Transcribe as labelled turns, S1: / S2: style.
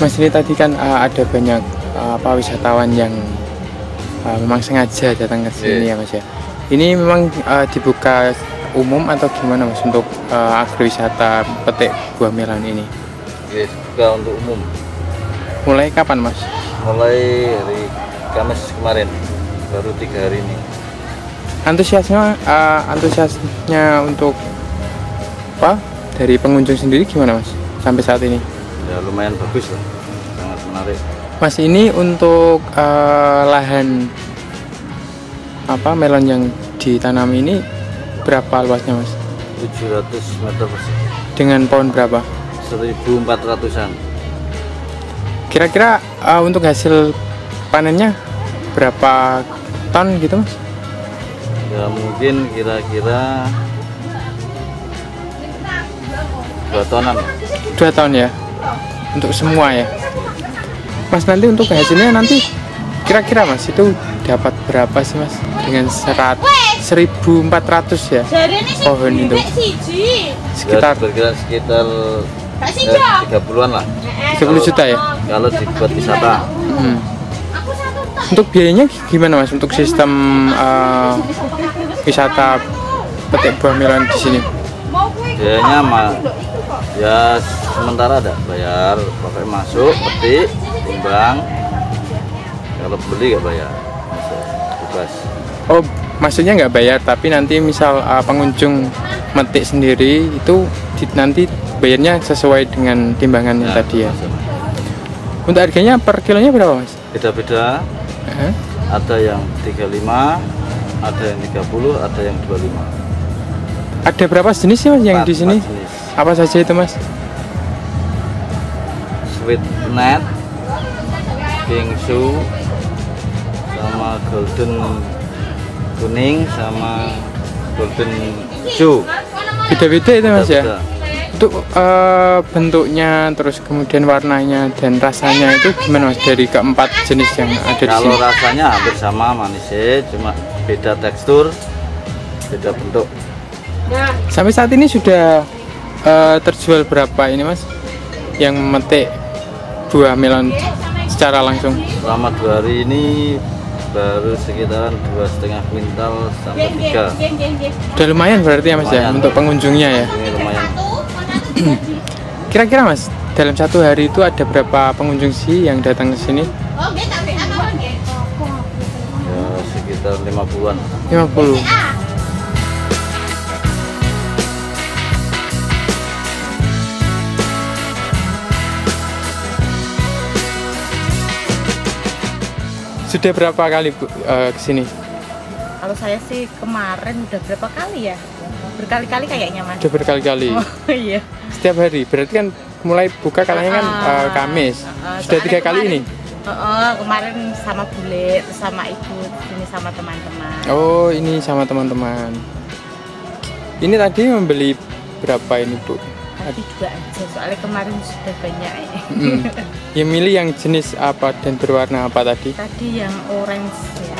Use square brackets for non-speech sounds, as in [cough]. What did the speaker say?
S1: Mas ini tadi kan uh, ada banyak uh, apa wisatawan yang uh, memang sengaja datang ke sini
S2: Iya.
S1: ya Mas ya. Ini memang uh, dibuka umum atau gimana Mas untuk uh, agrowisata petik buah melon ini?
S2: Yes, buka untuk umum.
S1: Mulai kapan Mas?
S2: Mulai hari Kamis kemarin, baru tiga hari ini.
S1: Antusiasnya uh, antusiasnya untuk apa dari pengunjung sendiri gimana Mas sampai saat ini?
S2: Ya lumayan bagus lah, sangat menarik.
S1: Mas ini untuk uh, lahan apa melon yang ditanam ini berapa luasnya Mas?
S2: 700 meter persegi,
S1: Dengan pohon berapa?
S2: 1400-an.
S1: Kira-kira uh, untuk hasil panennya berapa ton gitu Mas?
S2: Ya mungkin kira-kira dua tonan.
S1: Dua tahun ya? Untuk semua ya? Mas nanti untuk hasilnya nanti kira-kira Mas itu dapat berapa sih Mas? Dengan serat 1400 ya? Pohon itu. Sekitar
S2: Ya, berkira sekitar ya, 30-an lah
S1: 30 juta ya?
S2: kalau dibuat wisata.
S1: Hmm. Untuk biayanya gimana mas? Untuk sistem uh, wisata petik buah melon di sini?
S2: Biayanya mah ya sementara ada bayar, pakai masuk, petik, timbang. Kalau beli nggak bayar, Masuk, bebas.
S1: Oh, maksudnya nggak bayar, tapi nanti misal uh, pengunjung metik sendiri itu di- nanti bayarnya sesuai dengan timbangannya
S2: Nah,
S1: tadi ya.
S2: masuk.
S1: Untuk harganya per kilonya berapa mas?
S2: Beda-beda,
S1: Hah?
S2: ada yang 35, ada yang 30, ada yang 25.
S1: Ada berapa jenis sih mas yang di sini?
S2: jenis.
S1: Apa saja itu mas?
S2: Sweet net, bingsu, sama golden kuning, sama golden hijau.
S1: Beda-beda itu mas ya?
S2: Beda-beda.
S1: Untuk eh, bentuknya, terus kemudian warnanya dan rasanya itu gimana mas dari keempat jenis yang ada di
S2: Kalau
S1: sini?
S2: rasanya hampir sama manisnya, cuma beda tekstur, beda bentuk.
S1: Sampai saat ini sudah eh, terjual berapa ini mas? Yang memetik buah melon secara langsung?
S2: Selama dua hari ini baru sekitaran dua setengah kuintal sampai tiga.
S1: Udah lumayan berarti ya mas ya
S2: Lumayan.
S1: untuk pengunjungnya ya.
S2: Lumayan.
S1: Kira-kira mas dalam satu hari itu ada berapa pengunjung sih yang datang ke sini?
S2: Ya sekitar 50-an.
S1: 50. Sudah berapa kali bu eh, ke sini?
S3: Kalau saya sih kemarin udah berapa kali ya? Berkali-kali kayaknya mas.
S1: Sudah berkali-kali.
S3: Oh [laughs] iya.
S1: Setiap hari. Berarti kan mulai buka kalanya kan eh, Kamis.
S3: ah,
S1: Sudah
S3: soalnya
S1: tiga kali
S3: kemarin-
S1: ini.
S3: Oh, oh, kemarin sama bule, sama ibu, ini sama teman-teman.
S1: Oh ini sama teman-teman. Ini tadi membeli berapa ini bu?
S3: Tadi juga aja, soalnya kemarin sudah banyak.
S1: Hmm. [laughs] Ya milih yang jenis apa dan berwarna apa tadi?
S3: Tadi yang orange ya.